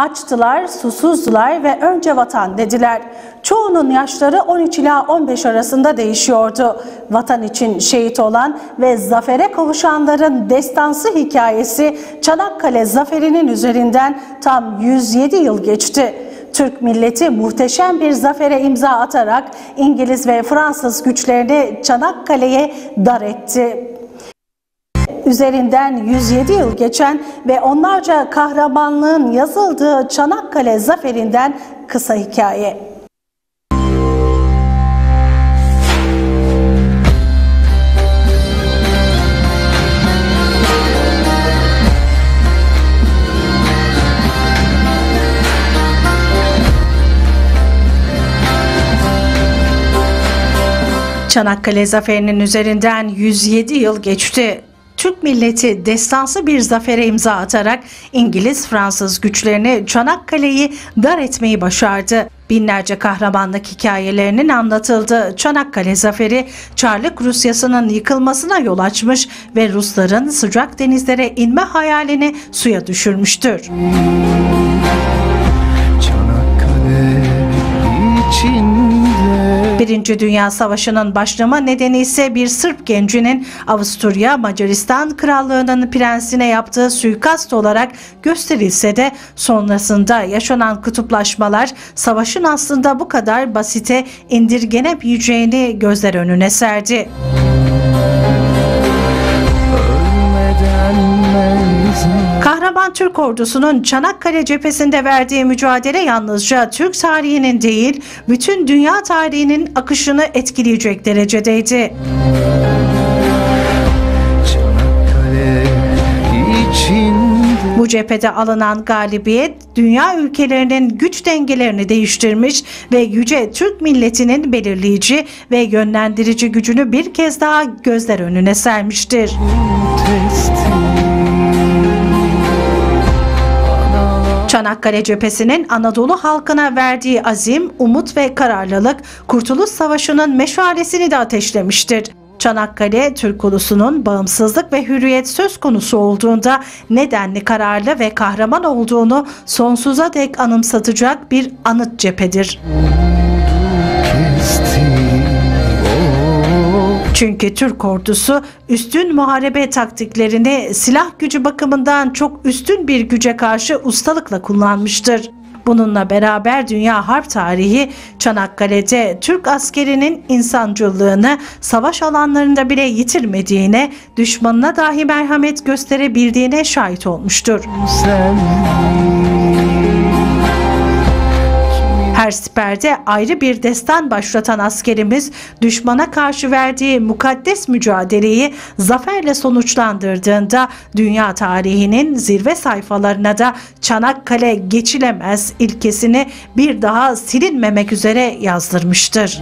Açtılar, susuzdular ve önce vatan dediler. Çoğunun yaşları 13 ila 15 arasında değişiyordu. Vatan için şehit olan ve zafere kavuşanların destansı hikayesi Çanakkale zaferinin üzerinden tam 107 yıl geçti. Türk milleti muhteşem bir zafere imza atarak İngiliz ve Fransız güçlerini Çanakkale'ye dar etti üzerinden 107 yıl geçen ve onlarca kahramanlığın yazıldığı Çanakkale zaferinden kısa hikaye. Çanakkale zaferinin üzerinden 107 yıl geçti. Türk milleti destansı bir zafere imza atarak İngiliz-Fransız güçlerini Çanakkale'yi dar etmeyi başardı. Binlerce kahramanlık hikayelerinin anlatıldığı Çanakkale Zaferi, Çarlık Rusyası'nın yıkılmasına yol açmış ve Rusların sıcak denizlere inme hayalini suya düşürmüştür. Çanakkale Birinci Dünya Savaşı'nın başlama nedeni ise bir Sırp gencinin Avusturya Macaristan Krallığı'nın prensine yaptığı suikast olarak gösterilse de sonrasında yaşanan kutuplaşmalar savaşın aslında bu kadar basite indirgenemeyeceğini gözler önüne serdi. Kahraman Türk ordusunun Çanakkale cephesinde verdiği mücadele yalnızca Türk tarihinin değil, bütün dünya tarihinin akışını etkileyecek derecedeydi. Bu cephede alınan galibiyet dünya ülkelerinin güç dengelerini değiştirmiş ve yüce Türk milletinin belirleyici ve yönlendirici gücünü bir kez daha gözler önüne sermiştir. testi Çanakkale cephesinin Anadolu halkına verdiği azim, umut ve kararlılık Kurtuluş Savaşı'nın meşalesini de ateşlemiştir. Çanakkale, Türk ulusunun bağımsızlık ve hürriyet söz konusu olduğunda nedenli kararlı ve kahraman olduğunu sonsuza dek anımsatacak bir anıt cephedir. kesti o Çünkü Türk ordusu üstün muharebe taktiklerini silah gücü bakımından çok üstün bir güce karşı ustalıkla kullanmıştır. Bununla beraber dünya harp tarihi Çanakkale'de Türk askerinin insancılığını savaş alanlarında bile yitirmediğine, düşmanına dahi merhamet gösterebildiğine şahit olmuştur. sen Her siperde ayrı bir destan başlatan askerimiz düşmana karşı verdiği mukaddes mücadeleyi zaferle sonuçlandırdığında dünya tarihinin zirve sayfalarına da Çanakkale geçilemez ilkesini bir daha silinmemek üzere yazdırmıştır.